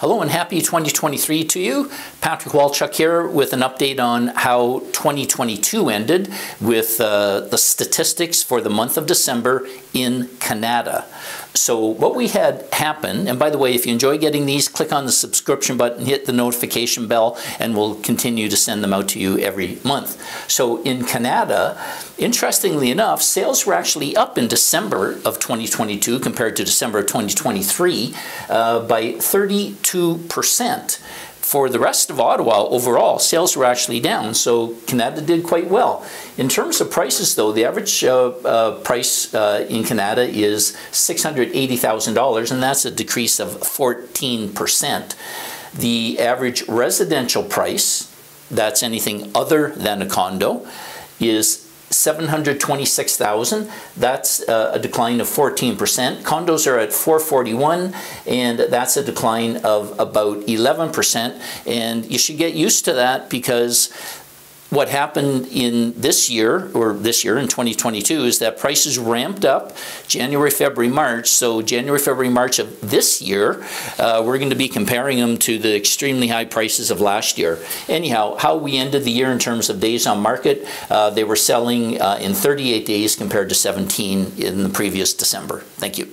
Hello and happy 2023 to you. Patrick Walchuk here with an update on how 2022 ended with uh, the statistics for the month of December in Kanata. So what we had happen, and by the way, if you enjoy getting these, click on the subscription button, hit the notification bell, and we'll continue to send them out to you every month. So in Kanata, interestingly enough, sales were actually up in December of 2022 compared to December of 2023 uh, by 32%. For the rest of Ottawa, overall, sales were actually down, so Kanata did quite well. In terms of prices, though, the average uh, uh, price uh, in Kanata is $680,000, and that's a decrease of 14%. The average residential price, that's anything other than a condo, is 726,000. That's uh, a decline of 14%. Condos are at 441 and that's a decline of about 11%. And you should get used to that because what happened in this year, or this year in 2022, is that prices ramped up January, February, March. So January, February, March of this year, uh, we're going to be comparing them to the extremely high prices of last year. Anyhow, how we ended the year in terms of days on market, uh, they were selling uh, in 38 days compared to 17 in the previous December. Thank you.